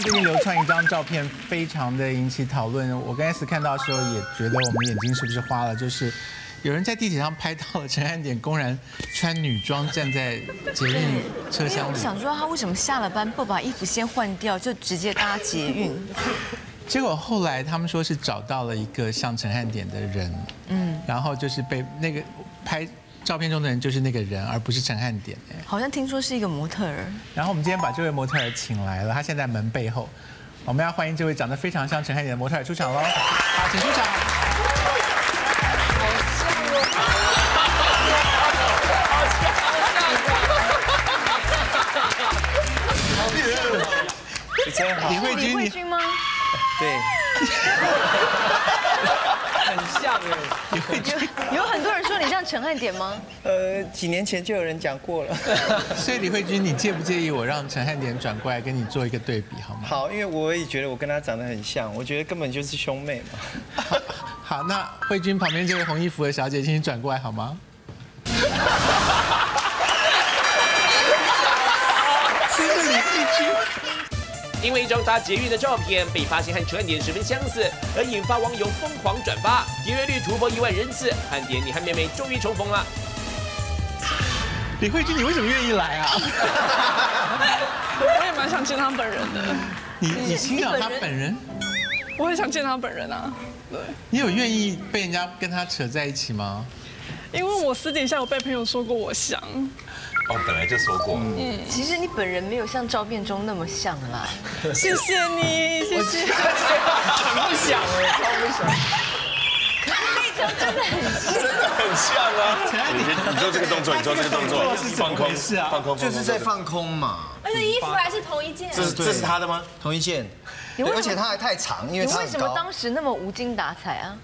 最近流传一张照片，非常的引起讨论。我刚开始看到的时候也觉得我们眼睛是不是花了？就是有人在地铁上拍到了陈汉典公然穿女装站在捷运车厢里，我想说，他为什么下了班不把衣服先换掉，就直接搭捷运？结果后来他们说是找到了一个像陈汉典的人，嗯，然后就是被那个拍照片中的人就是那个人，而不是陈汉典。哎好像听说是一个模特儿。然后我们今天把这位模特儿请来了，他现在门背后，我们要欢迎这位长得非常像陈汉典的模特儿出场喽！好，请出场。李慧李君，你慧君吗？对，很像哎。李慧君，有很多人说你像陈汉典吗？呃，几年前就有人讲过了。所以李慧君，你介不介意我让陈汉典转过来跟你做一个对比，好吗？好，因为我也觉得我跟他长得很像，我觉得根本就是兄妹嘛。好，那慧君旁边这位红衣服的小姐，请你转过来好吗？因为一张搭捷运的照片被发现和陈汉典十分相似，而引发网友疯狂转发，点阅率突破一万人次。汉典，你和妹妹终于重逢了。李慧君，你为什么愿意来啊？我也蛮想见他本人的，你你欣赏他本人，我很想见他本人啊。对，你有愿意被人家跟他扯在一起吗？因为我私底下有被朋友说过我像，哦，本来就说过，嗯其实你本人没有像照片中那么像啦。谢谢你，谢谢。很不想哎，超不想。很像啊。陈汉典你做这个动作，你做这个动作，是怎么回事啊放空，就是在放空嘛。而且衣服还是同一件。这是这是他的吗？同一件，你为什么而且他还太长，因为你为什么。当时那么无精打采啊？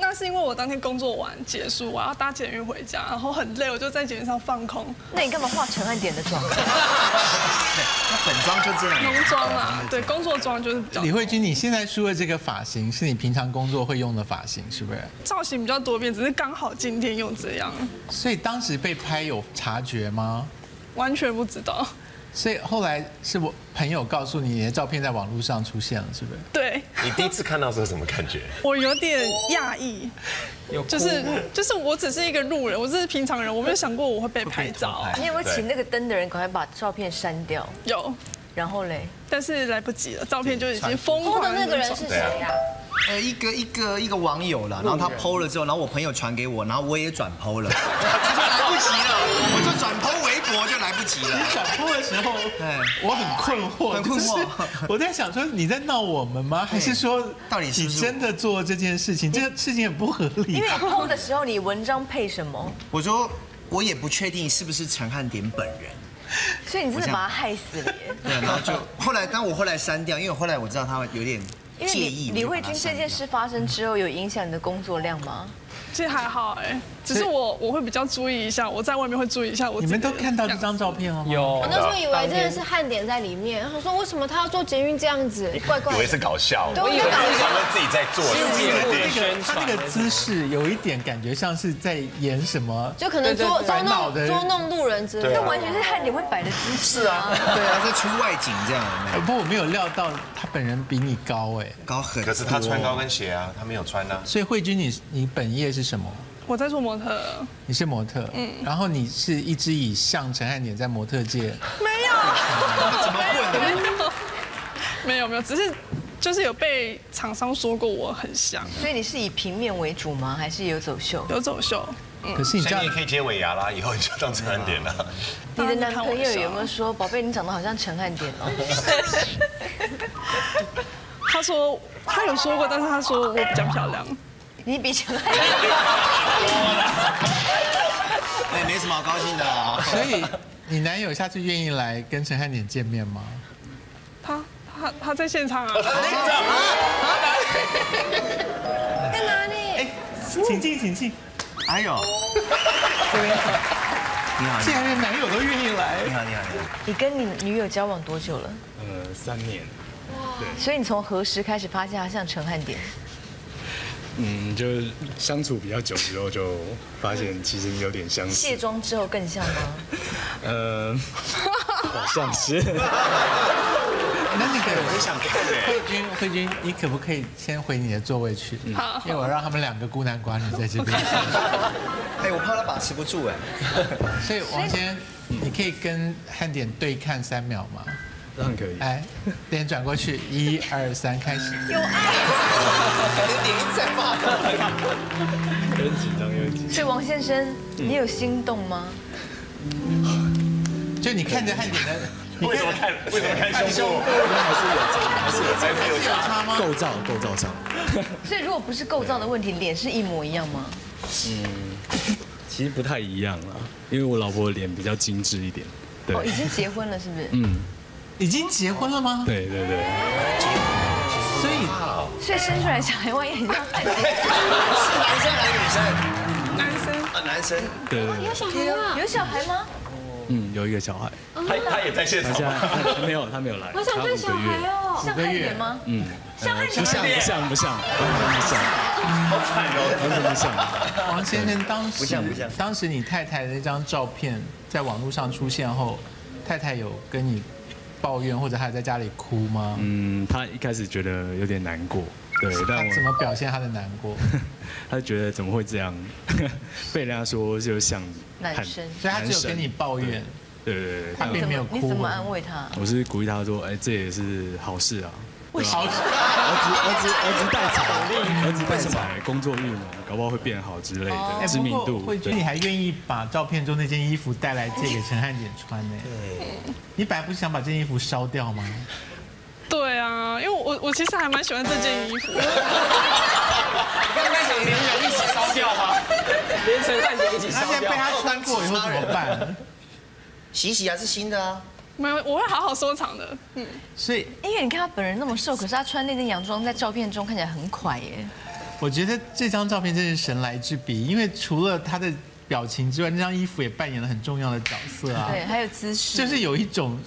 那是因为我当天工作完结束，我要搭捷运回家，然后很累，我就在捷运上放空，那你干嘛化陈汉典的妆？那本妆就这样。浓妆啊，对，工作妆就是比较李慧君，你现在梳的这个发型是你平常工作会用的发型，是不是？造型比较多变，只是刚好今天用这样，所以当时被拍有察觉吗？完全不知道。所以后来是我朋友告诉你，你的照片在网络上出现了，是不是？对你第一次看到是什么感觉？我有点讶异，有就是就是我只是一个路人，我只是平常人，我没有想过我会被拍照。你有没有请那个灯的人赶快把照片删掉？有，然后嘞，但是来不及了，照片就已经疯狂的那个人是谁呀？呃，一个一个一个网友了，然后他 PO 了之后，然后我朋友传给我，然后我也转 PO 了，就来不及了，我就转 PO 微博就来不及了。转播的时候对，我很困惑，很困惑就是我在想说你在闹我们吗？还是说到底是你真的做这件事情？这个事情很不合理因为。你 PO 的时候，你文章配什么？我说我也不确定是不是陈汉典本人。所以你真的把他害死了耶！对，然后就后来，当我后来删掉，因为后来我知道他有点因为介意李李慧君这件事发生之后，有影响你的工作量吗？这还好哎，只是我我会比较注意一下，我在外面会注意一下我你们都看到这张照片了吗？有我那时候以为真的是汉典在里面，然后说为什么他要做捷运这样子，怪怪的。以为是搞笑，对我以为搞笑他们自己在做那设定。个他那个姿势有一点感觉像是在演什么，就可能捉捉弄捉弄路人之类的。这完全是汉典会摆的姿势啊！对啊，在出外景这样，不过我没有料到他本人比你高哎，高很多。可是他穿高跟鞋啊，他没有穿啊。所以慧君你你本业是什么？我在做模特，你是模特，嗯，然后你是一直以像陈汉典在模特界，没有，怎么混的？没有，没有没有，只是就是有被厂商说过我很像，所以你是以平面为主吗？还是有走秀？有走秀。可是你这样也可以接尾牙啦，以后你就当陈汉典了。你的男朋友有没有说，宝贝，你长得好像陈汉典哦？他说他有说过，但是他说我比较漂亮。你比陈汉典多了哎，没什么好高兴的啊。所以你男友下次愿意来跟陈汉典见面吗？他他他在现场啊，在哪里？哎，请进，请进。哎呦，你好，既然连男友都愿意来你，好，你好，你好。你跟你女友交往多久了？呃，三年，所以你从何时开始发现他像陈汉典？嗯，就是相处比较久之后，就发现其实有点相似卸。妆之后更像吗？呃，好像是。那那个很想看哎。慧君，慧君，你可不可以先回你的座位去？好因为我让他们两个孤男寡女在这边。哎，我怕他把持不住哎。所以王先，你可以跟汉典对看三秒吗？当然可以。哎，脸转过去，一二三，开始。有爱。脸一直在发抖。有点紧张，有点紧张。所以王先生，你有心动吗？就你看着汉典的，你 为什么看？为什么看胸部？还是有差，还是有差，还是有有差吗？构造构造上，所以如果不是构造的问题，脸是一模一样吗？嗯其实不太一样啦，因为我老婆的脸比较精致一点。对哦，，已经结婚了是不是？嗯，已经结婚了吗？对对对，所以所以生出来小孩万一很像汉典，是男生还是女生？男生啊，男生。对对对，有小孩吗，有小孩吗？嗯，有一个小孩，他他也在现场吗？没有，他没有来，我想看小孩哦。像汉典吗？嗯，像汉典不像不像不像，完全不像，好惨哦！完全不像。王先生当时不像不像当时你太太的那张照片在网络上出现后，太太有跟你抱怨或者还在家里哭吗？嗯，他一开始觉得有点难过，对，但我怎么表现他的难过？他觉得怎么会这样，被人家说就像男生。所以他只有跟你抱怨，对对对对，他并没有哭。你怎么安慰他？我是鼓励他说，哎，这也是好事啊。为什么？儿子儿子儿子带财，儿子带财，工作运嘛，搞不好会变好之类哎，的，知名度。过慧君，你还愿意把照片中那件衣服带来借给陈汉典穿呢？对。你本来不是想把这件衣服烧掉吗？对啊，因为我我其实还蛮喜欢这件衣服。你刚刚想连人一起烧掉吗？连陈汉典一起烧掉那现在被。他穿过以后怎么办？洗洗还是新的啊。没有，我会好好收藏的。嗯，所以因为你看他本人那么瘦，可是他穿那件洋装在照片中看起来很快耶。我觉得这张照片真是神来之笔，因为除了他的表情之外，那张衣服也扮演了很重要的角色啊。对，还有姿势，就是有一种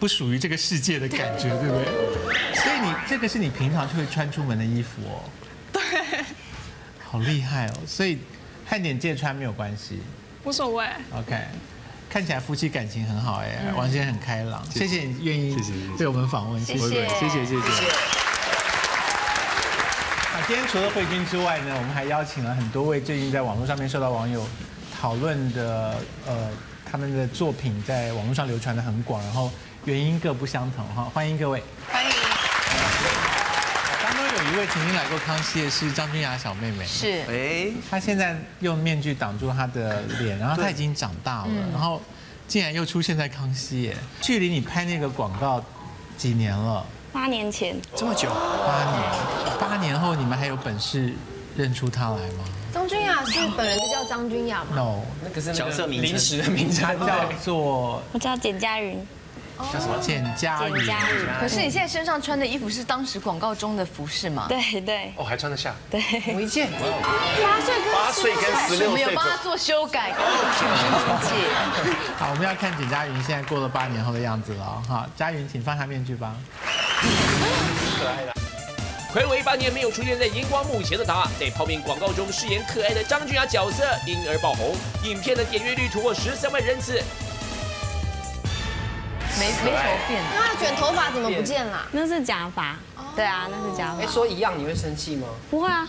不属于这个世界的感觉，对不对？所以你这个是你平常就会穿出门的衣服哦。对，好厉害哦！所以汉典借穿没有关系无所谓。，OK。看起来夫妻感情很好哎，王先生很开朗，谢谢你愿意谢谢谢谢被我们访问，谢谢谢谢谢谢。啊，今天除了慧君之外呢，我们还邀请了很多位最近在网络上面受到网友讨论的，呃，他们的作品在网络上流传的很广，然后原因各不相同哈，欢迎各位。欢迎。一位曾经来过康熙的是张君雅小妹妹，是。哎，她现在用面具挡住她的脸，然后她已经长大了，然后竟然又出现在康熙耶，距离你拍那个广告几年了？八年前，这么久，八年，八年后你们还有本事认出她来吗？张君雅是本人就叫张君雅吗？？No，那个是角色名称临时的名她称，叫做我叫简佳云，简佳简云。佳云，可是你现在身上穿的衣服是当时广告中的服饰吗？对对哦，还穿得下。对，同一件。八岁跟八岁跟十六岁们有帮他做修改。好，我们要看简佳云现在过了八年后的样子了哈。佳云，请放下面具吧。可爱的暌违八年没有出现在荧光幕前的他，在泡面广告中饰演可爱的张君雅角色，因而爆红。影片的点阅率突破十三万人次，没没什么变。那他卷头发怎么不见了？那是假发，对啊，那是假哎，发，说一样你会生气吗？不会啊，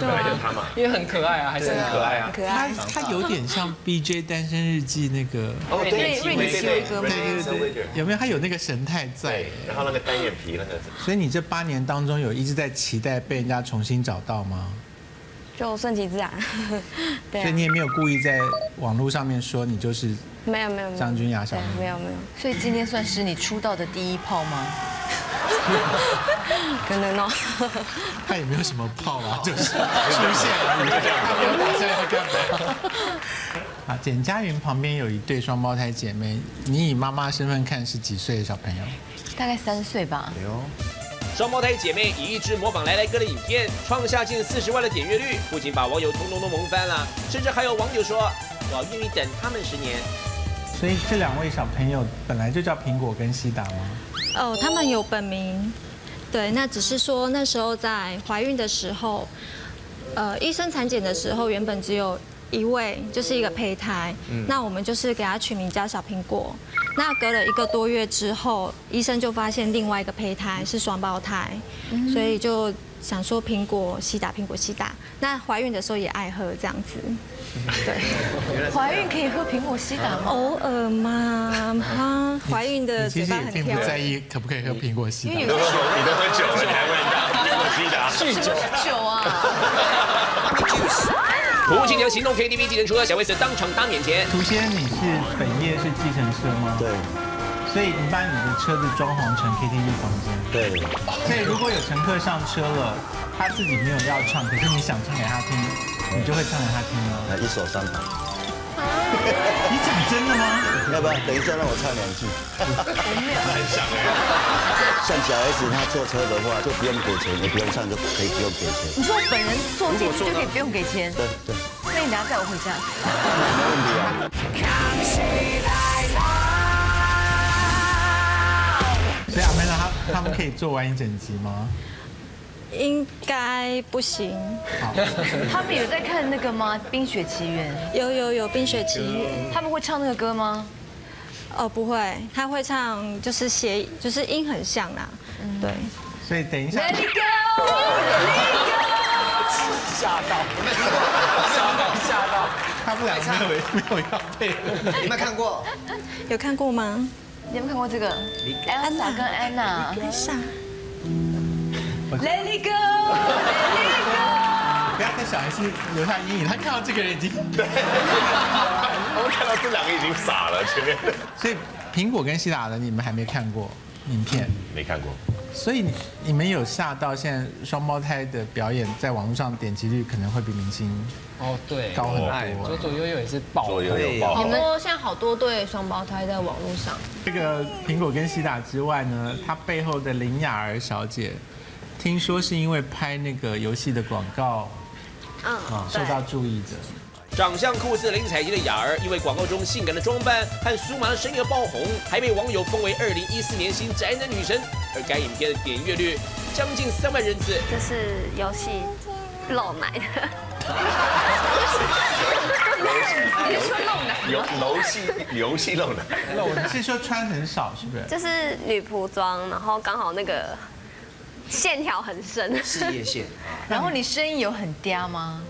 本来就是他嘛，因为很可爱啊，还是很可爱啊很。可她爱，他有点像 B.J. 单身日记那个，哦，瑞瑞尼奇维格吗对对对，有没有？他有那个神态在对。，然后那个单眼皮那个，所以你这八年当中有一直在期待被人家重新找到吗？就顺其自然，对啊所以你，也没有故意在网络上面说你就是没有没有没有，张君雅小妹妹没有没有，所以今天算是你出道的第一炮吗？可能哦，他也没有什么炮啊，就是出现而已，他没有打算要干嘛。啊，简佳云旁边有一对双胞胎姐妹，你以妈妈身份看是几岁的小朋友？大概三岁吧。双胞胎姐妹以一支模仿来来哥的影片，创下近四十万的点阅率，不仅把网友通通都萌翻了，甚至还有网友说：“我愿意等他们十年。所以这两位小朋友本来就叫苹果跟西达吗？哦，他们有本名，对，那只是说那时候在怀孕的时候，呃，医生产检的时候原本只有一位，就是一个胚胎，那我们就是给他取名叫小苹果。那隔了一个多月之后，医生就发现另外一个胚胎是双胞胎，所以就想说苹果西打，苹果西打。那怀孕的时候也爱喝这样子，对。怀孕可以喝苹果西打吗？偶尔嘛，哈，怀孕的你其嘴巴很实也并不。在意可不可以喝苹果西打因为。有你都喝酒了，你还问他苹果西达？酗酒。酒啊，胡青娘行动 KTV 计程车，小 S 当场当眼前。涂先，你是本业是计程车吗？对所以你把你的车子装潢成 KTV 房间。对，所以如果有乘客上车了，他自己没有要唱，可是你想唱给他听，你就会唱给他听吗？啊，一首三百。你讲真的吗？要不要等一下让我唱两句？很想哎，像小 S 他坐车的话，就不用给钱，也不用唱，就可以不用给钱。你说我本人坐进去就可以不用给钱，对对，那你等下载我回家。没问题啊。所以阿梅拉他他们可以做完一整集吗？应该不行。好，他们有在看那个吗？《冰雪奇缘有有有《冰雪奇缘》》，他们会唱那个歌吗？哦，不会，他会唱，就是谐，就是音很像啦。对，所以等一下 Let it go, let it go。吓到，吓到，吓到。他们两个没有没有要配合。你有没有看过？有看过吗？你有没有看过这个？Elsa 跟安娜。安莎。Let it go, let it go。不要跟小孩子留下阴影，他看到这个人已经对。我们看到这两个已经傻了，前面所以苹果跟希达的你们还没看过影片，没看过。所以你你们有吓到现在双胞胎的表演在网络上点击率可能会比明星哦，对，高很多。左左右右也是爆左右右爆好多现在好多对双胞胎在网络上，这个苹果跟西达之外呢，它背后的林雅儿小姐，听说是因为拍那个游戏的广告嗯啊受到注意的。长相酷似林采妮的雅儿，因为广告中性感的装扮和酥麻的声音而爆红，还被网友封为2014年新宅男女神。而该影片的点阅率将近三万人次。这是游戏露奶的，你是说露奶游游戏游戏漏的，你是说穿很少是不是？就是女仆装，然后刚好那个线条很深，事业线。然后你声音有很嗲吗？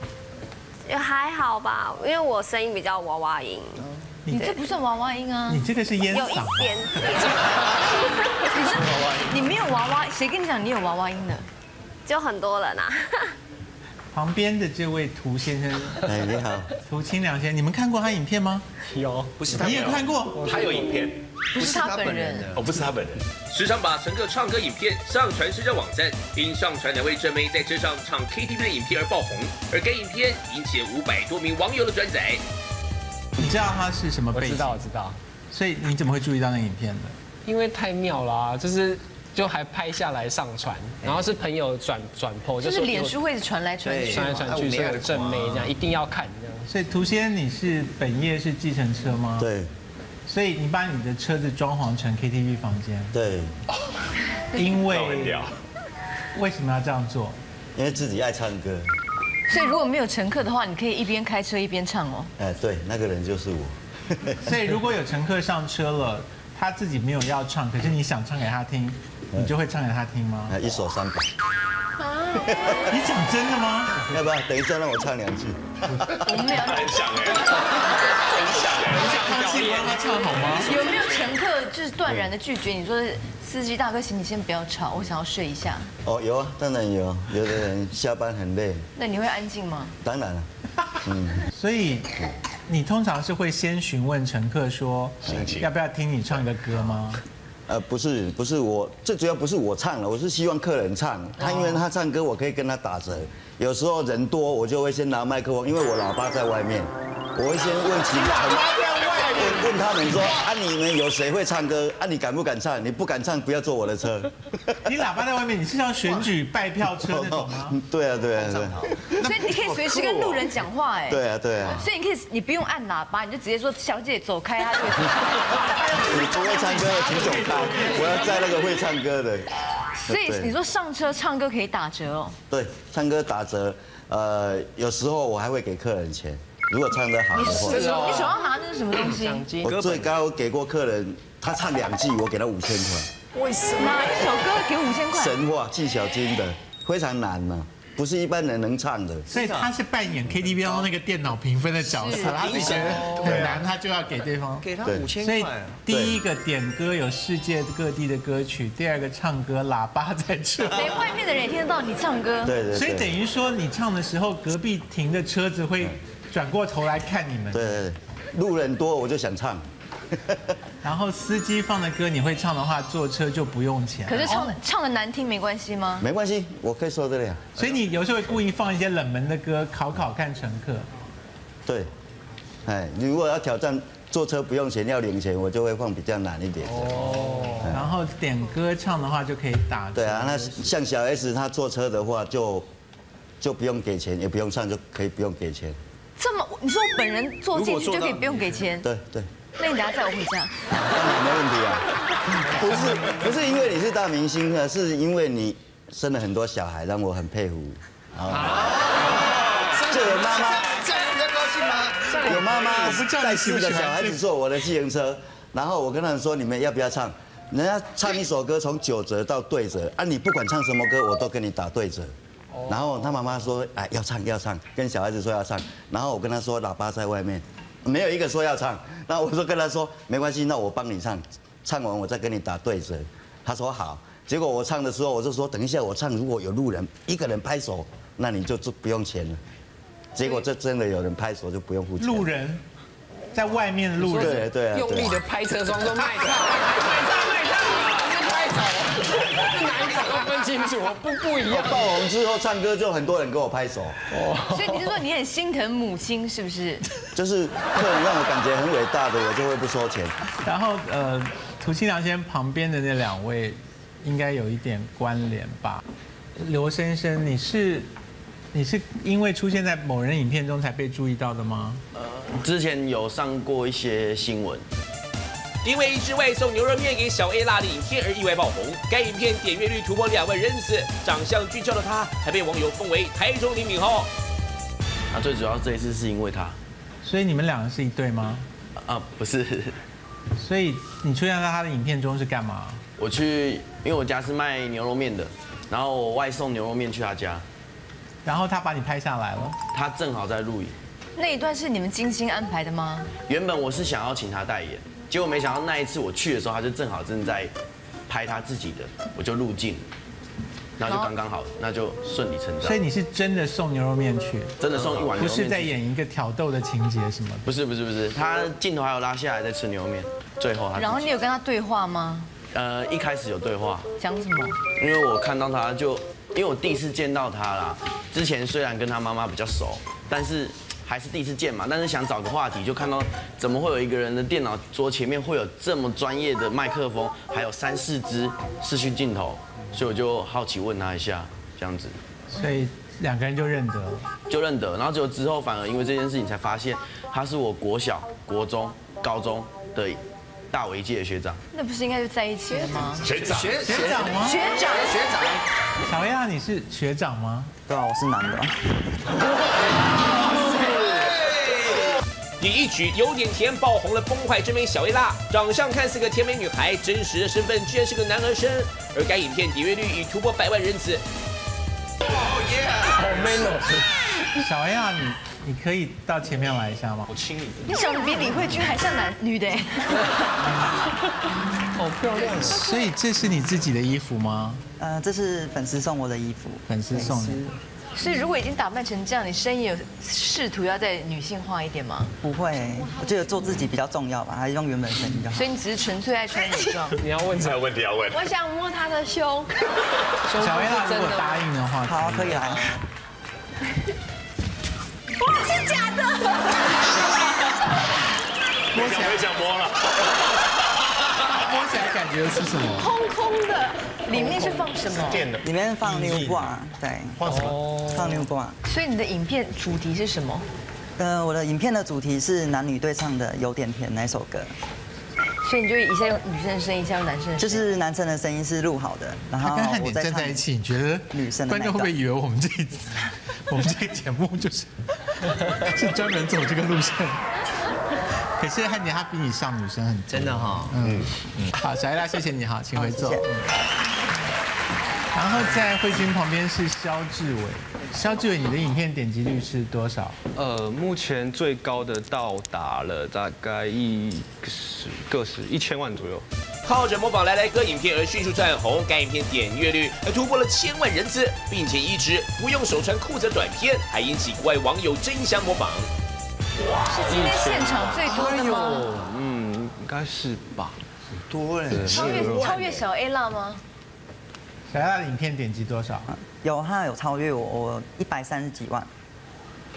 也还好吧，因为我声音比较娃娃音，你这不算娃娃音啊，你这个是烟有一。点点，你是你没有娃娃，谁跟你讲你有娃娃音的？就很多人啊。旁边的这位涂先生，哎，你好，涂清良先生，你们看过他影片吗？有，不是他你也看过？他有影片，不是他本人。哦，不是他本人。时常把乘客唱歌影片上传社交网站，因上传两位正妹在车上唱 KTV 的影片而爆红，而该影片引起五百多名网友的转载。你知道他是什么背景？我知道，我知道，所以你怎么会注意到那影片的？因为太妙了啊，就是就还拍下来上传，然后是朋友转转 po，就是脸书会传来传去传来传去，说有正妹这样，一定要看这样。所以涂先，你是本业是计程车吗？。对所以你把你的车子装潢成 KTV 房间，对，因为。为什么要这样做？因为自己爱唱歌，所以如果没有乘客的话，你可以一边开车一边唱哦。哎，对，那个人就是我。所以如果有乘客上车了，他自己没有要唱，可是你想唱给他听，你就会唱给他听吗？啊，一首三把。你讲真的吗？要不要等一下让我唱两句？我们俩很想哎，很想哎，康熙帮他唱好吗？有没有乘客就是断然的拒绝你说司机大哥，请你先不要吵，我想要睡一下。哦，有啊，当然有。有的人下班很累，那你会安静吗？当然了。嗯，所以你通常是会先询问乘客说要不要听你唱个歌吗？呃，不是，不是我，最主要不是我唱了，我是希望客人唱。他因为他唱歌，我可以跟他打折。有时候人多，我就会先拿麦克风，因为我喇叭在外面，我会先问其他问问他们说啊，你们有谁会唱歌？啊，你敢不敢唱？你不敢唱，不要坐我的车。你喇叭在外面，你是要选举拜票车那种吗？对啊，对啊，对啊，所以你可以随时跟路人讲话哎。对啊，对啊。所以你可以，你不用按喇叭，你就直接说小姐走开，他就会。你不会唱歌的请走开，我要在那个会唱歌的。所以你说上车唱歌可以打折哦。对，唱歌打折，呃，有时候我还会给客人钱。如果唱得好的话，你手上拿的是什么东西？我最高给过客人，他唱两季，我给他五千块。为什么？哪一首歌给五千块？神话纪晓君的，非常难嘛，不是一般人能唱的。所以他是扮演 KTV 当中那个电脑评分的角色，他自己觉得很难，他就要给对方。给他对五千所以块。第一个点歌有世界各地的歌曲，第二个唱歌喇叭在这。连外面的人也听得到你唱歌。对对对。所以等于说你唱的时候，隔壁停的车子会转过头来看你们。对对对，路人多我就想唱。然后司机放的歌你会唱的话，坐车就不用钱。可是唱的唱的难听没关系吗？没关系，我可以受得了。所以你有时候会故意放一些冷门的歌，考考看乘客。对，哎，你如果要挑战坐车不用钱要领钱，我就会放比较难一点的。哦。然后点歌唱的话就可以打。对啊，那像小 S 她坐车的话就就不用给钱，也不用唱，就可以不用给钱。这么你说我本人坐进去就可以不用给钱？对对。那你等下载我回家。当然没问题啊，不是不是因为你是大明星啊，是因为你生了很多小孩，让我很佩服。啊，就有妈妈，这样比较高兴吗？有妈妈带四个小孩子坐我的自行车，然后我跟他们说，你们要不要唱？人家唱一首歌从九折到对折啊，你不管唱什么歌，我都跟你打对折。然后他妈妈说，哎，要唱要唱，跟小孩子说要唱。然后我跟他说，喇叭在外面，没有一个说要唱。那我说跟他说，没关系，那我帮你唱，唱完我再跟你打对折。他说好。结果我唱的时候，我就说等一下我唱，如果有路人一个人拍手，那你就就不用钱了。结果这真的有人拍手就不用付钱。路人，在外面的路人。对对啊。用力的拍车窗都卖唱，卖唱卖唱，拍手，都分清楚，不不一样。爆红之后唱歌就很多人给我拍手。哦所以你是说你很心疼母亲是不是？就是客人让我感觉很伟大的，我就会不收钱。然后呃，涂清良先旁边的那两位，应该有一点关联吧？刘先生，你是你是因为出现在某人影片中才被注意到的吗？呃之前有上过一些新闻。因为一支外送牛肉面给小 A 辣的影片而意外爆红，该影片点阅率突破两万人次，长相俊俏的他还被网友封为台中李敏镐。那最主要这一次是因为他，所以你们两个是一对吗？啊，不是。所以你出现在他的影片中是干嘛？我去，因为我家是卖牛肉面的，然后我外送牛肉面去他家，然后他把你拍下来了。他正好在录影。那一段是你们精心安排的吗？原本我是想要请他代言，结果没想到那一次我去的时候，他就正好正在拍他自己的，我就入镜，那就刚刚好，那就顺理成章。所以你是真的送牛肉面去？真的送一碗牛肉面不是在演一个挑逗的情节什么？不是不是不是，他镜头还有拉下来在吃牛肉面，最后他。然后你有跟他对话吗？呃，一开始有对话。讲什么？因为我看到他就，因为我第一次见到他啦，之前虽然跟他妈妈比较熟，但是还是第一次见嘛，但是想找个话题，就看到怎么会有一个人的电脑桌前面会有这么专业的麦克风，还有三四支视讯镜头，所以我就好奇问他一下，这样子。所以两个人就认得。就认得，然后结果之后反而因为这件事情才发现，他是我国小、国中、高中的大我一届的学长。那不是应该就在一起了吗？学长，学学长吗？学长，学长。小亚，你是学长吗？对啊，我是男的。你一曲有点甜爆红了崩坏真美小 A 辣，长相看似个甜美女孩，真实的身份居然是个男儿身。而该影片点阅率已突破百万人次。好 man 哦！小亚，你你可以到前面来一下吗？我亲你。你长得比李慧君还像男女的。好漂亮。所以这是你自己的衣服吗？呃，这是粉丝送我的衣服。粉丝送的。所以如果已经打扮成这样，你声音有试图要再女性化一点吗？不会，我觉得做自己比较重要吧，还是用原本声音就好。所以你只是纯粹爱穿女装。你要问还有问题要问。我想摸他的胸。小薇娜如果答应的话，好，可以来。哇，是假的！摸起来想摸了。觉是什么？空空的。里面是放什么？电的。里面放牛挂，对。放什么？放牛挂。所以你的影片主题是什么？呃，我的影片的主题是男女对唱的《有点甜》那首歌。所以你就一下用女生的声音，一下用男生的声音。就是男生的声音是录好的，然后跟汉典我站在一起，你觉得女生的观众会不会以为我们这一我们这个节目就是 是专门走这个路线？可是汉典他比你像女生很真的哈嗯嗯。好，小艾拉，谢谢你哈，请回座。然后在慧君旁边是肖志伟，肖志伟，你的影片点击率是多少？呃，目前最高的到达了大概一十个十一千万左右。靠着模仿来来哥影片而迅速窜红，该影片点阅率还突破了千万人次，并且一直不用手穿裤子的短片，还引起国外网友争相模仿。是今天现场最多的吗？嗯，应该是吧。多人超越超越小 A 辣吗？小 A 拉的影片点击多少？有他有超越我，我一百三十几万。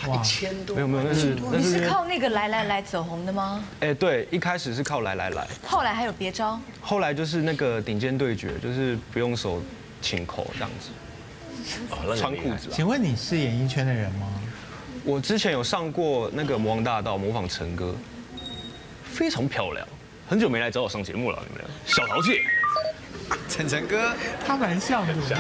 一千，多没有没有，那是你是是靠那个来来来走红的吗？哎对，一开始是靠来来来，后来还有别招？后来就是那个顶尖对决，就是不用手请口这样子，穿裤子。请问你是演艺圈的人吗？我之前有上过那个魔王大道模仿陈哥，非常漂亮。很久没来找我上节目了，你们俩小淘气，晨晨哥，他蛮像的，对，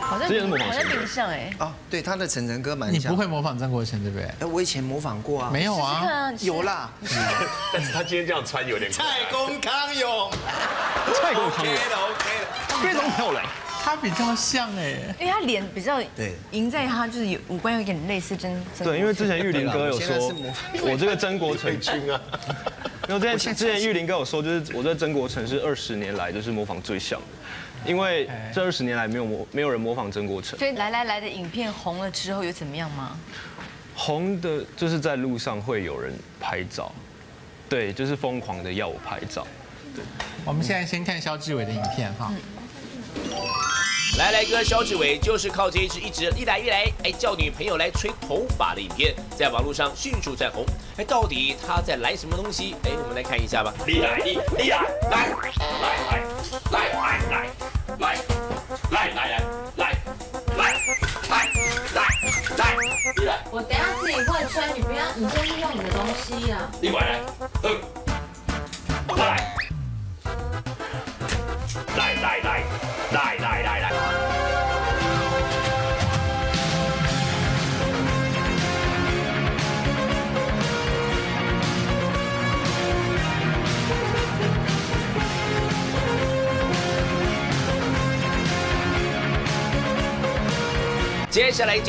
好像之前是模仿好像陈哥挺像哎。哦，对，他的晨晨哥蛮像你像。不会模仿张国成对不对？哎，我以前模仿过啊。没有啊有啦。但是他今天这样穿有点蔡公 康永，蔡公康永 OK 了，OK 了。非常漂亮。他比较像哎，因为他脸比较对。赢在他就是有五官有一点类似真真。对，因为之前玉林哥有说我现在是模仿，我这个曾国成君啊，因为之前之前玉林哥有说，就是我这曾国成是二十年来就是模仿最像，因为这二十年来没有模没有人模仿曾国成，所以来来来的影片红了之后又怎么样吗？红的就是在路上会有人拍照，对，就是疯狂的要我拍照，对。我们现在先看肖志伟的影片哈。来来哥肖志伟就是靠这一支一直一来一来，哎叫女朋友来吹头发的影片，在网络上迅速窜红。哎，到底他在来什么东西？哎，我们来看一下吧。厉害厉厉害，来来来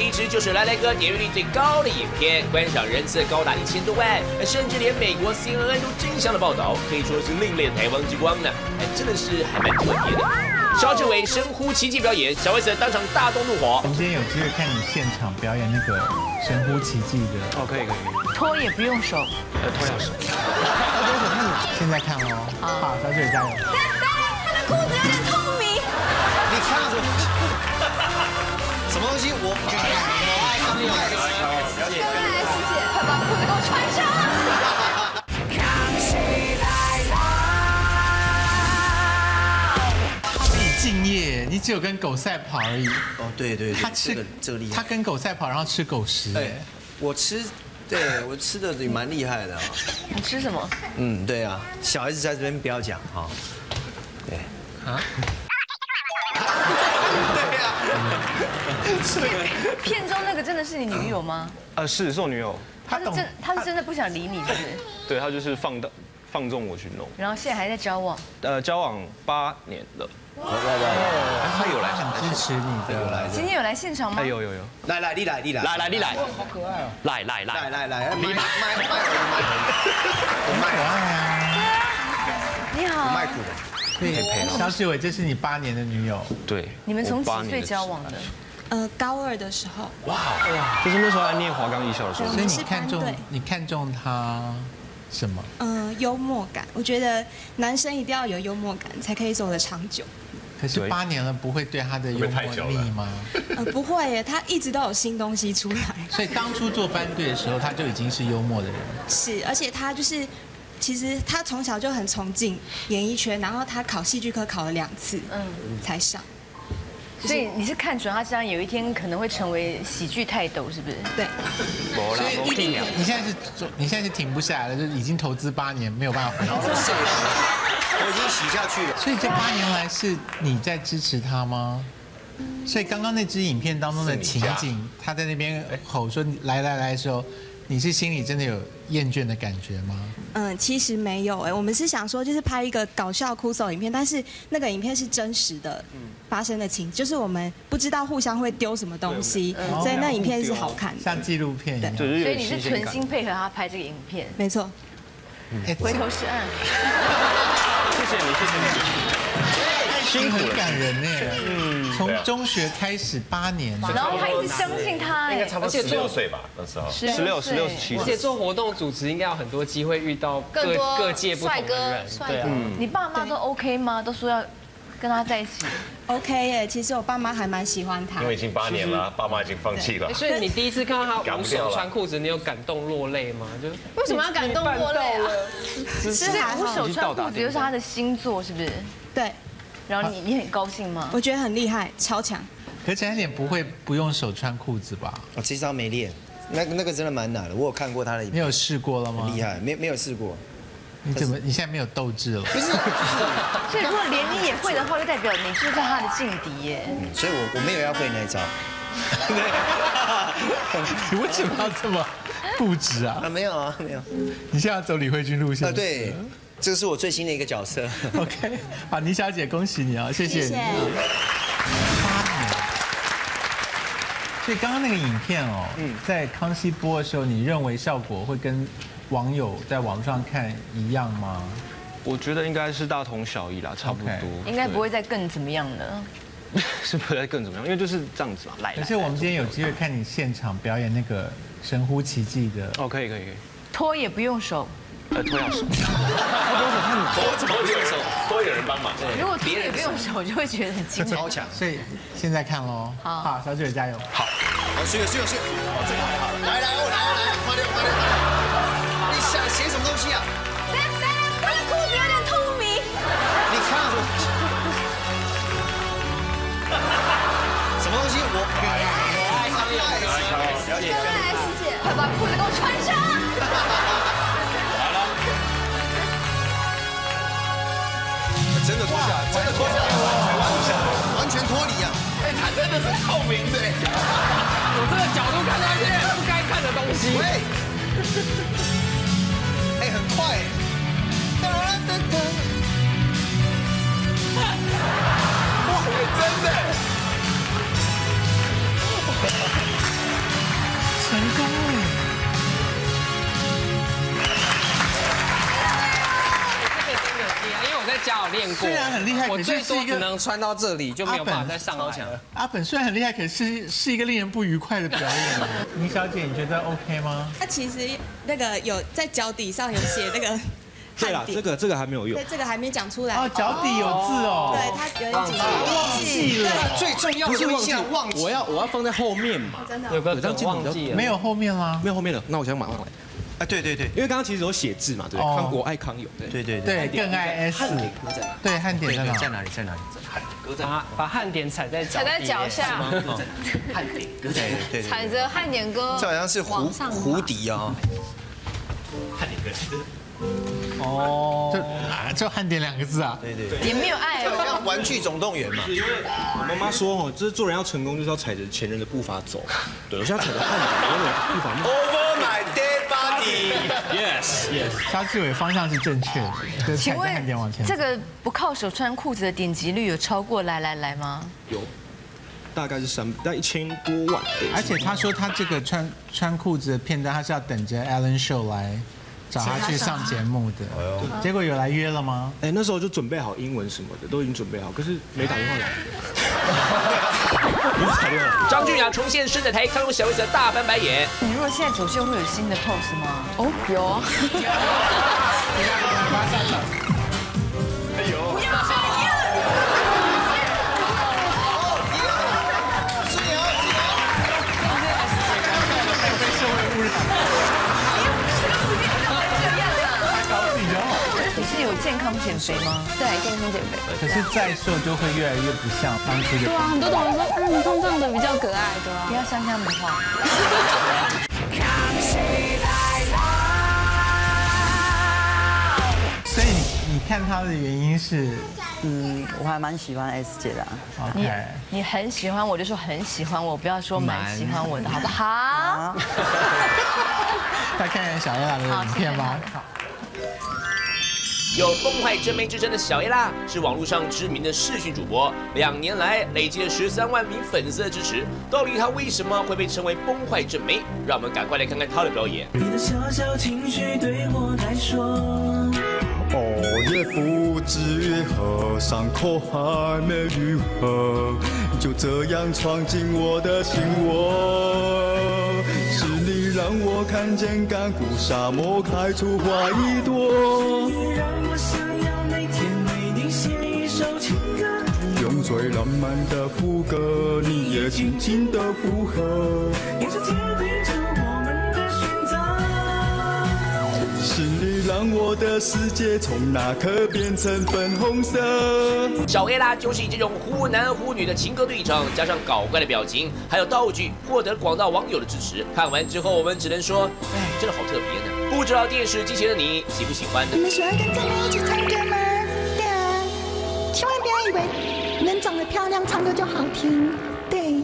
这一支就是来来哥点阅率最高的影片，观赏人次高达一千多万，甚至连美国 CNN 都争相的报道，可以说是另类的台湾之光呢。哎，真的是还蛮特别的。肖志伟神乎奇迹表演，小 S 当场大动怒火我。们今天有机会看你现场表演那个神乎其技的。哦，可以可以，拖也不用手。呃，脱要手。现在看哦，好，小志伟加油。他的裤子有点透明。你看到什么？什么东西？我我爱看我爱看。师姐，快把裤子给我穿上。他比你敬业，你只有跟狗赛跑而已。哦，对对对，他吃这个这个厉害。他跟狗赛跑，然后吃狗食。哎，我吃，对我吃的也蛮厉害的啊。你吃什么？嗯，对啊，小孩子在这边不要讲哈。对啊。片中那个真的是你女友吗？呃，是是我女友，她是真，她是真的不想理你，是不是？对她就是放的放纵我去弄，然后现在还在交往。呃，交往八年了，他有来想支持你的，来今天有来现场吗？哎有有有，来来，你来你来，来来你来，好可爱哦。来来来来来来，你麦麦麦很可爱啊。你好。卖苦的。对，肖志伟，这是你八年的女友。对，你们从几岁交往的？呃，高二的时候。哇哇，就是那时候还念华冈艺校的时候，所以你看中你看中他什么？嗯，幽默感。我觉得男生一定要有幽默感，才可以走得长久。可是八年了，不会对他的幽默腻吗？呃，不会耶，他一直都有新东西出来。所以当初做班队的时候，他就已经是幽默的人。是，而且他就是，其实他从小就很崇敬演艺圈，然后他考戏剧科考了两次，嗯，才上。所以你是看准他将来有一天可能会成为喜剧泰斗，是不是？对。所以一定，你现在是你现在是停不下来了，就是已经投资八年没有办法回头。我已经洗下去了。所以这八年来是你在支持他吗？所以刚刚那支影片当中的情景，他在那边吼说“来来来”的时候，你是心里真的有厌倦的感觉吗？嗯，其实没有哎，我们是想说就是拍一个搞笑哭手影片，但是那个影片是真实的发生的情，就是我们不知道互相会丢什么东西，所以那影片是好看的。像纪录片一样。所以你是存心配合他拍这个影片？没错。哎，回头是岸。谢谢你，谢谢你。辛苦了感人呢。嗯，从中学开始八年，然后他一直相信他，应该差不多十六岁吧，那时候。十六、十六、十七。而且做活动主持应该有很多机会遇到各各界不同的人。对啊。你爸妈都 OK 吗？都说要跟他在一起。OK 耶，其实我爸妈还蛮喜欢他。因为已经八年了，爸妈已经放弃了。所以你第一次看到他 无手穿裤子，你有感动落泪吗？就为什么要感动落泪啊？是是无手穿裤子又是他的星座，是不是？对。然后你你很高兴吗？我觉得很厉害，超强。可陈安点不会不用手穿裤子吧？我其实他没练，那那个真的蛮难的。我有看过他的影片。你有试过了吗？厉害，没没有试过。你怎么你现在没有斗志了？不是，所以如果连你也会的话，就代表你就是他的劲敌耶。嗯，所以我我没有要会那一招。你为什么要这么固执啊？啊，没有啊，没有。你现在要走李慧君路线？啊，对。这个是我最新的一个角色。OK，好，倪小姐，恭喜你啊，谢谢你。八年。所以刚刚那个影片哦，在康熙播的时候，你认为效果会跟网友在网上看一样吗？我觉得应该是大同小异啦，差不多。应该不会再更怎么样的。是不会再更怎么样，因为就是这样子嘛。来。可是我们今天有机会看你现场表演那个神乎其技的。哦，可以可以可以。拖也不用手。呃，拖要手。拖怎么不用手？拖有人帮忙。如果别人不用手，就会觉得很惊超强。所以现在看喽。好，好，小九加油。好。好，是有是有是。哦，这个还好。来来哦，来哦来，快点快点快点。你想写什么东西啊？来来，他的裤子有点透明。你看我。什么东西？我。可爱可爱可爱。了解。可爱师姐，快把裤子给我穿上。真的脱下来，真的脱下来，完全完全脱离啊！哎，他真的是透明的。我这个角度看到一些不该看的东西。喂，哎，很快。哇，真的。成功了。过，虽然很厉害，我最多只能穿到这里，就没有办法再上来了。阿本虽然很厉害，可是是一个令人不愉快的表演。倪小姐，你觉得 OK 吗？他其实那个有在脚底上有写那个。对了，这个这个还没有用。对，这个还没讲出来。哦，脚底有字哦。对，他有点紧张，忘记了。最重要的是忘记，忘记。我要我要放在后面嘛。真的。有个梗忘记了。没有后面啦，没有后面了。那我想马上来。啊，对对对，因为刚刚其实有写字嘛，对，康我爱康友，对对对，更爱 S。汉典搁在哪？对，汉典在哪？在哪里？在哪里？汉典搁在把把汉典踩在踩在脚下。汉典搁在对对。踩着汉典歌。这好像是胡胡迪啊。汉典歌。哦，就啊，就汉典两个字啊。对对。也没有爱，好像玩具总动员嘛。因为我妈妈说哦，就是做人要成功，就是要踩着前人的步伐走。对，我现在踩着汉典的步伐。Over my dead body. Yes, yes。他志伟方向是正确的。请问这个不靠手穿裤子的点击率有超过来来来吗？有，大概是三，大概一千多万。而且他说他这个穿穿裤子的片段，他是要等着 Alan Show 来。找他去上节目的，结果有来约了吗？哎，那时候就准备好英文什么的，都已经准备好，可是没打电话来。张俊雅重现身在台，看我小薇子大翻白眼。你如果现在走秀会有新的 pose 吗？哦，有 康减肥吗？对，健康减肥。可是再瘦就会越来越不像当初的。对啊，很多同学说，嗯，你胖胖的比较可爱，对啊。不要相信他们的话。所以你你看他的原因是，嗯，我还蛮喜欢 S 姐的、啊。你你很喜欢我就说很喜欢我，不要说蛮喜欢我的好不好？再看看小 ella 的影片吗？好。有“崩坏真妹”之称的小 A 啦，是网络上知名的视讯主播，两年来累积了十三万名粉丝的支持。到底她为什么会被称为“崩坏真妹”？让我们赶快来看看她的表演。你的小小情绪对我来说，哦，也不知为何，伤口还没愈合，就这样闯进我的心窝。让我看见干枯沙漠开出花一朵。让我想要每天为你写一首情歌，用最浪漫的副歌，你也轻轻的附和。也是天平着让我的世界从那刻变成粉红色。小黑啦，就是以这种忽男忽女的情歌对唱，加上搞怪的表情，还有道具，获得广大网友的支持。看完之后，我们只能说，哎，真的好特别呢。不知道电视机前的你喜不喜欢呢？你们喜欢跟着你一起唱歌吗？对啊，千万不要以为人长得漂亮，唱歌就好听。对。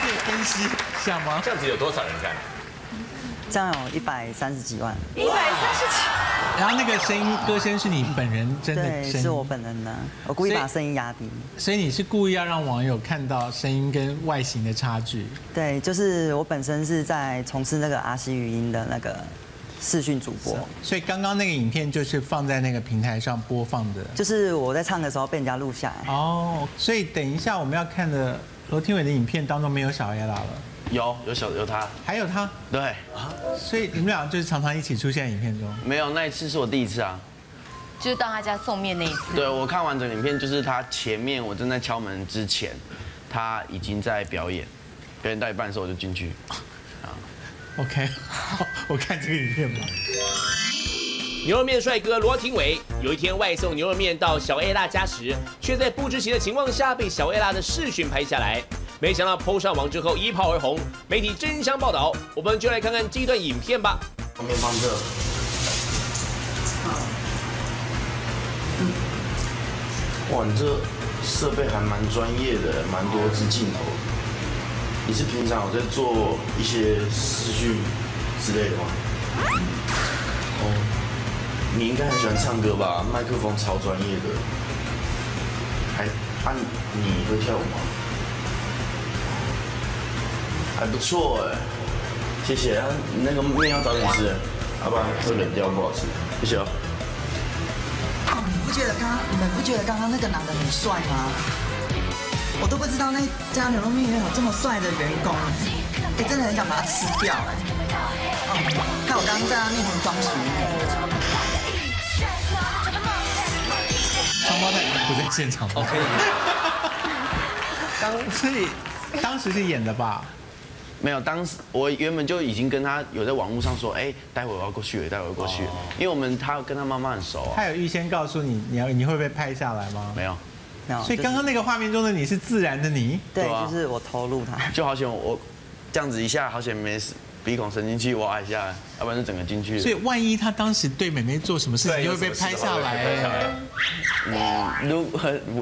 可以分析一下吗？这样子有多少人看？这样有一百三十几万。一百三十几。然后那个声音歌声是你本人真的，声音，是我本人的，我故意把声音压低。所以你是故意要让网友看到声音跟外形的差距。对，就是我本身是在从事那个阿西语音的那个视讯主播，所以刚刚那个影片就是放在那个平台上播放的。就是我在唱的时候被人家录下来。哦，所以等一下我们要看的罗天伟的影片当中没有小 ella 了，有有小有他，还有他。对啊，所以你们俩就是常常一起出现在影片中。没有那一次是我第一次啊。就是到他家送面那一次。对，我看完整影片，就是他前面我正在敲门之前，他已经在表演，表演到一半的时候我就进去。啊 OK，好，我看这个影片吧。牛肉面帅哥罗廷伟有一天外送牛肉面到小 A 辣家时，却在不知情的情况下被小 A 辣的视讯拍下来。没想到 PO 上网之后一炮而红，媒体争相报道。我们就来看看这段影片吧。面放这。哇，你这设备还蛮专业的，蛮多支镜头。你是平常有在做一些视讯之类的吗？哦，你应该很喜欢唱歌吧？麦克风超专业的。还，啊，你会跳舞吗？还不错哎，谢谢啊。你那个面要早点吃，要不然会冷掉不好吃。谢谢哦。哦，你不觉得刚刚你们不觉得刚刚那个男的很帅吗？我都不知道那家牛肉面里面有这么帅的员工，哎，真的很想把他吃掉哎。哦，看我刚刚在他面前装熟。双胞胎不在现场，OK。当所以当时是演的吧？没有，当时我原本就已经跟他有在网络上说，哎，待会我要过去，待会过去，因为我们他跟他妈妈很熟啊。他有预先告诉你，你要你会被拍下来吗？没有，没有。所以刚刚那个画面中的你是自然的你？对，就是我投入他。就好险我这样子一下，好险没死，鼻孔伸进去挖一下，要不然就整个进去。所以万一他当时对妹妹做什么事情，就会被拍下来。嗯，如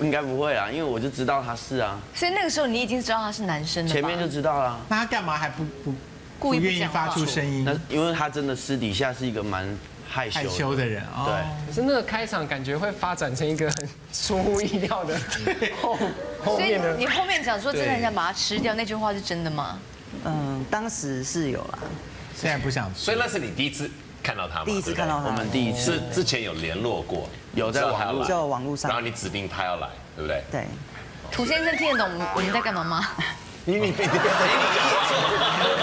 应该不会啊，因为我就知道他是啊。所以那个时候你已经知道他是男生了。前面就知道了。那他干嘛还不不故意不愿意发出声音？那因为他真的私底下是一个蛮害羞害羞的人啊。对。可是那个开场感觉会发展成一个很出乎意料的 后后所以面。你后面讲说真的很想把它吃掉，那句话是真的吗？嗯，当时是有啦，现在不想吃。所以那是你第一次看到他吗？第一次看到他我们第一次是之前有联络过，有在网络就网络上然后你指定他要来，对不对？对。土先生听得懂我们在干嘛吗？你你你不要再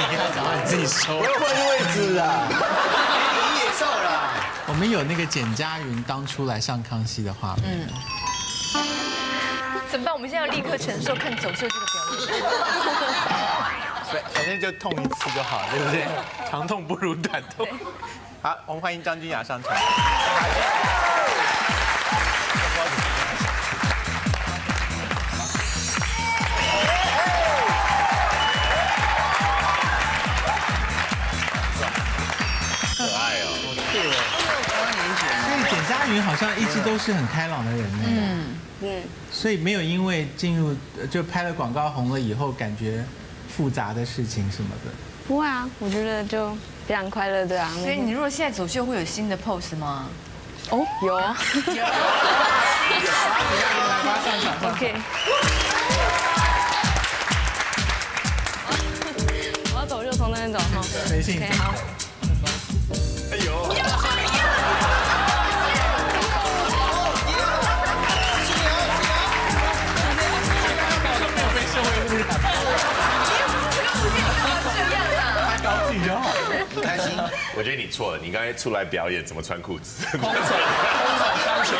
你你自己说。不要换位置啊！你野兽啦！我们有那个简佳云当初来上康熙的画面。嗯。怎么办？我们现在要立刻承受看走秀这个表演。反反正就痛一次就好，对不对？长痛不如短痛。好，我们欢迎张君雅上场。可爱哦。好像一直都是很开朗的人呢。嗯嗯，所以没有因为进入呃就拍了广告红了以后，感觉复杂的事情什么的。不会啊，我觉得就非常快乐，对啊。所以你如果现在走秀会有新的 pose 吗？哦，有啊。有。OK。我要走就从那边走哈。没兴趣 OK，好。哎呦。我觉得你错了，你刚才出来表演怎么穿裤子？空手空手穿裙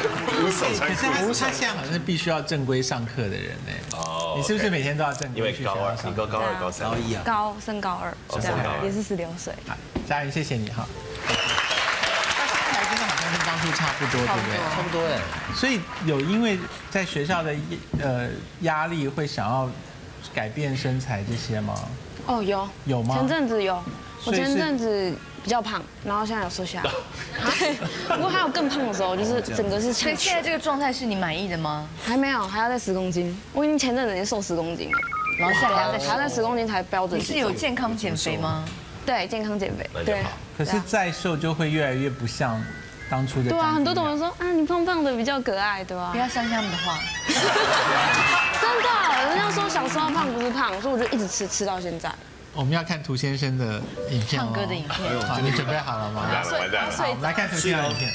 子，无手穿可是他现在好像是必须要正规上课的人呢。哦你是不是每天都要正因为规去学高二？你高高二、高三、高一啊。高升高二，升高二也是十六岁。佳云，谢谢你哈。他身材真的好像跟当初差不多，对不对？差不多哎。所以有因为在学校的呃压力，会想要改变身材这些吗？哦，有有吗前阵子有，我前阵子比较胖，然后现在有瘦下来。对 不过还有更胖的时候，就是整个是所以现在这个状态是你满意的吗？还没有，还要再十公斤。我已经前阵子已经瘦十公斤了，然后现在还要再还要再十公斤才标准。你是有健康减肥吗？对，健康减肥。对。可是再瘦就会越来越不像当初的。对啊，很多同学说啊，你胖胖的比较可爱，对吧？不要相信他们的话。真的，人家说小时候胖不是胖，所以我就一直吃吃到现在。我们要看涂先生的影片哦唱歌的影片好，你准备好了吗？完蛋了完蛋了好，我们来看涂先生的影片。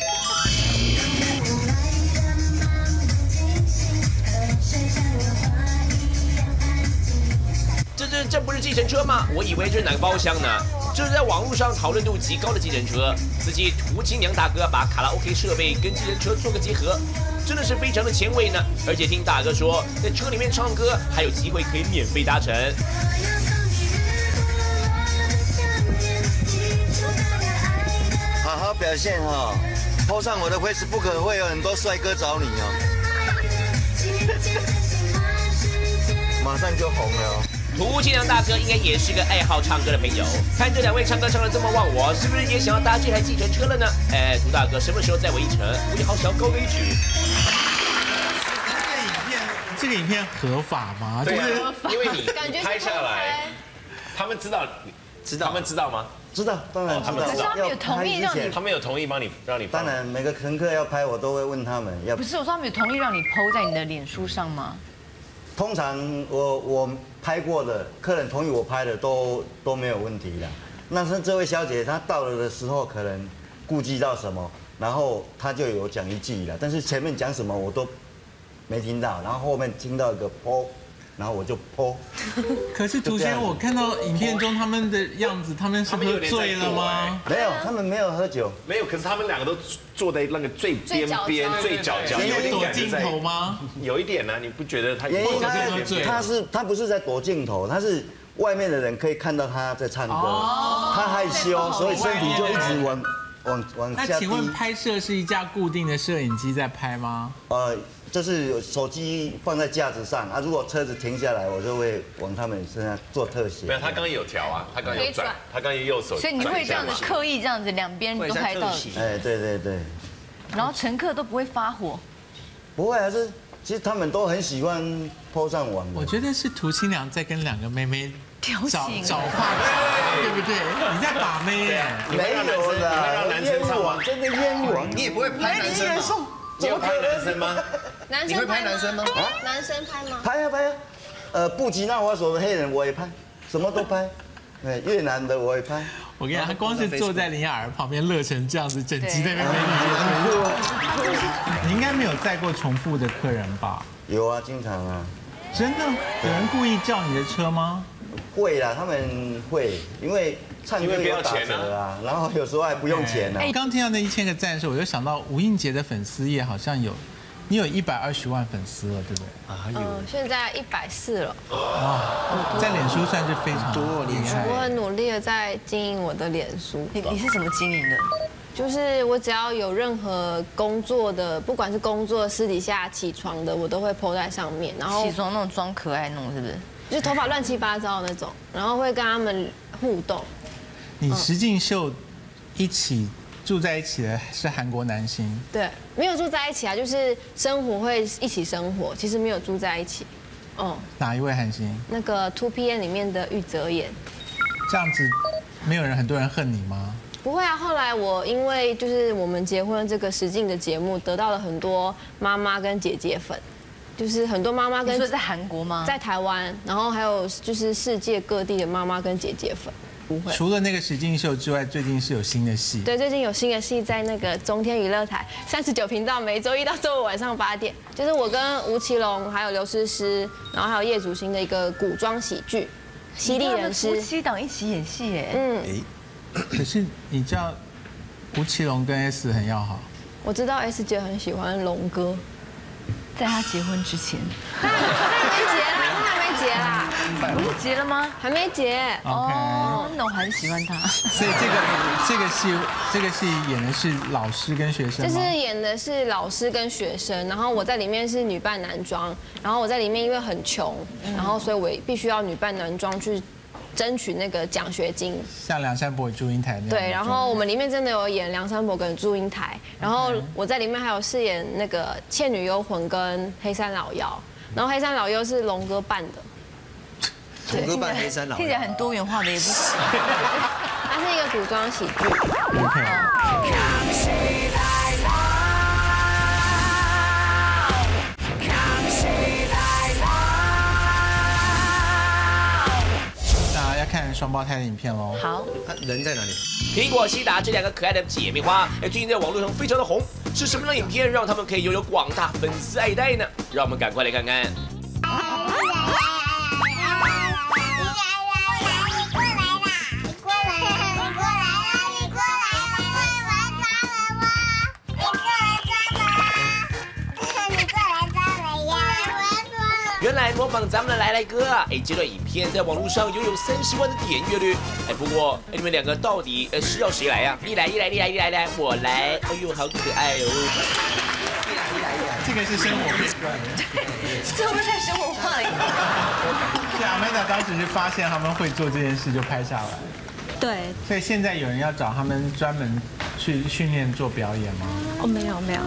这这这不是计程车吗？我以为这是哪个包厢呢？这是在网络上讨论度极高的计程车，司机涂金良大哥把卡拉 OK 设备跟计程车做个结合，真的是非常的前卫呢。而且听大哥说，在车里面唱歌还有机会可以免费搭乘。表现哈、哦，抛上我的 Facebook 会有很多帅哥找你哦，马上就红了哦。涂金良大哥应该也是个爱好唱歌的朋友，看这两位唱歌唱的这么忘我，是不是也想要搭这台计程车了呢？哎，涂大哥什么时候载我一程？我也好想要高歌一曲。这个影片合法吗？对就是啊，因为你感觉是你拍下来，他们知道，知道他们知道吗？知道，当然知道。他们知道。要拍之前他们有同意帮你让你当然，每个乘客要拍，我都会问他们要不。是，我说他们有同意让你 PO 在你的脸书上吗？通常我我拍过的客人同意我拍的都都没有问题的。那是这位小姐她到了的时候可能顾忌到什么，然后她就有讲一句了，但是前面讲什么我都没听到，然后后面听到一个剖，然后我就泼。可是涂先，我看到影片中他们的样子，他们是喝醉了吗？没有，他们没有喝酒。没有，可是他们两个都坐在那个最边边、最角角，有点躲镜头吗？有一点呢，你不觉得他？原因他或者是他是他不是在躲镜头，他是外面的人可以看到他在唱歌，他害羞，所以身体就一直往往往那下那。请问拍摄是一架固定的摄影机在拍吗？呃，就是手机放在架子上啊，如果车子停下来，我就会往他们身上做特写。没有，他刚刚有调啊，他刚刚有转，他刚刚右手。所以你会这样子刻意这样子两边都拍到，哎，对对对，然后乘客都不会发火。不会啊，是其实他们都很喜欢 PO 上网。我觉得是涂清良在跟两个妹妹挑找衅找话题，对不对？你在把妹耶？没有的，你会让男生唱吗？真的冤枉！你也不会拍男生吗？你有拍男生吗？男你会拍男生吗？啊，男生拍吗？拍啊拍啊，呃，布吉那法索的黑人我也拍，什么都拍，对，越南的我也拍。我跟你讲，他光是坐在林雅儿旁边乐成这样子，整集在那边美女你应该没有载过重复的客人吧？有啊，经常啊。真的？有人故意叫你的车吗？会啦，他们会，因为唱歌有打折啊，然后有时候还不用钱呢、哎，刚听到那一千个赞的时候，我就想到吴映洁的粉丝页好像有，你有一百二十万粉丝了，对不对？啊，嗯，现在一百四了。哇，在脸书算是非常多厉害。我很努力的在经营我的脸书。你你是怎么经营的？就是我只要有任何工作的，不管是工作私底下起床的，我都会 PO 在上面。然后起床那种装可爱那种，是不是？就是头发乱七八糟的那种，然后会跟他们互动。你实境秀一起住在一起的是韩国男星，对，没有住在一起啊，就是生活会一起生活，其实没有住在一起。哦，哪一位韩星？那个 Two PM 里面的玉泽演。这样子，没有人很多人恨你吗？不会啊，后来我因为就是我们结婚这个实境的节目，得到了很多妈妈跟姐姐粉，就是很多妈妈跟你说在韩国吗？在台湾，然后还有就是世界各地的妈妈跟姐姐粉，不会。除了那个实境秀之外，最近是有新的戏。对，最近有新的戏在那个中天娱乐台三十九频道，每周一到周五晚上八点，就是我跟吴奇隆还有刘诗诗，然后还有叶祖新的一个古装喜剧《犀利人师》，夫妻档一起演戏耶。嗯，可是你知道吴奇隆跟 S 很要好，我知道 S 姐很喜欢龙哥，在他结婚之前，啦，不是结了吗？还没结。哦，那我很喜欢他。所以这个这个戏这个戏演的是老师跟学生？就是演的是老师跟学生，然后我在里面是女扮男装，然后我在里面因为很穷，然后所以我必须要女扮男装去争取那个奖学金。像梁山伯与祝英台那样。对，然后我们里面真的有演梁山伯跟祝英台，然后我在里面还有饰演那个《倩女幽魂》跟黑山老妖，然后黑山老妖是龙哥扮的。龙哥扮黑山老听起来很多元化的一部戏。它是一个古装喜剧。OK。那要看双胞胎的影片喽。好，人在哪里？苹果、西达这两个可爱的姐妹花，哎，最近在网络上非常的红，是什么样的影片让他们可以拥有广大粉丝爱戴呢？让我们赶快来看看。仿咱们的来来哥啊，哎，这段影片在网络上拥有三十万的点阅率。哎，不过哎你们两个到底呃是要谁来呀？你来，你来，你来，你来，来，我来。哎呦，好可爱哦！这个是生活片段。这不是太生活化了一点。是阿曼达当时是发现他们会做这件事就拍下来。对。所以现在有人要找他们专门去训练做表演吗？哦，没有没有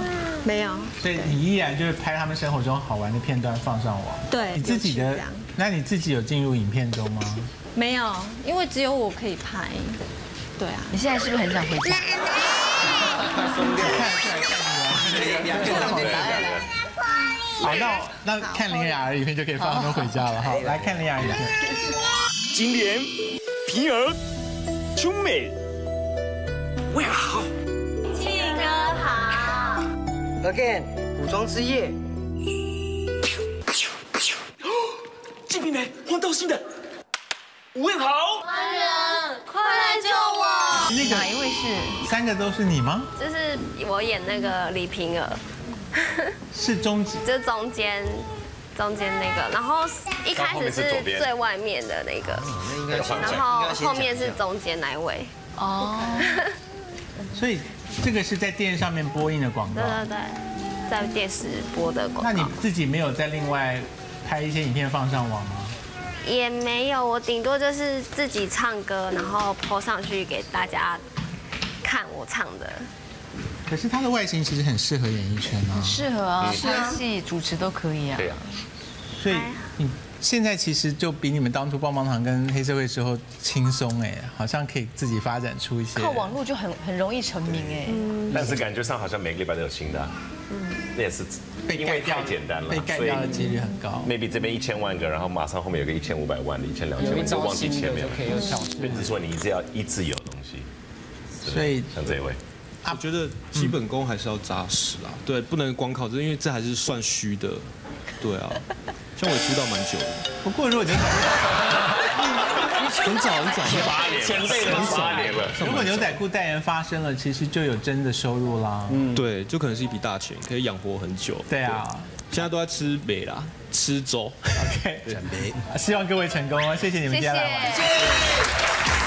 没有。所以你依然就是拍他们生活中好玩的片段放上网。对你自己的那你自己有进入影片中吗？没有，因为只有我可以拍。对啊。你现在是不是很想回家？疯掉！看出来看你好，那那看林雅儿影片就可以放他们回家了哈。来看林雅儿影片。金莲、平儿、春美，喂好。庆哥好。Again，古装之夜。金瓶梅，黄道新的吴彦豪。官人，快来救我！那个哪一位是？三个都是你吗？就是我演那个李瓶儿，是中 间，就中间中间那个，然后一开始是最外面的那个，那应该然后后面是中间那一位。哦，所以这个是在电视上面播映的广告对。对对，在电视播的广告那你自己没有在另外拍一些影片放上网吗？也没有，我顶多就是自己唱歌，然后 po 上去给大家看我唱的。可是他的外形其实很适合演艺圈啊，很适合啊，嗯拍戏、主持都可以啊。对啊，所以你现在其实就比你们当初棒棒糖跟黑社会时候轻松哎，好像可以自己发展出一些。靠网络就很很容易成名哎。但是感觉上好像每个礼拜都有新的啊，那也是被因为太简单了，被盖掉的几率很高。maybe 这边一千万个，然后马上后面有个一千五百万的，一千两千万，就忘记前面了。可以说你一直要一直有东西，所以像这一位。我觉得基本功还是要扎实啊，对，不能光靠这，因为这还是算虚的，对啊。像我也出道蛮久的，不过如果牛仔很早很早，八年了。前辈了很早八年了。如果牛仔裤代言发生了，其实就有真的收入啦。嗯，对，就可能是一笔大钱，可以养活很久。对啊，现在都在吃美啦，吃粥。OK，希望各位成功哦，谢谢你们今天来玩。谢谢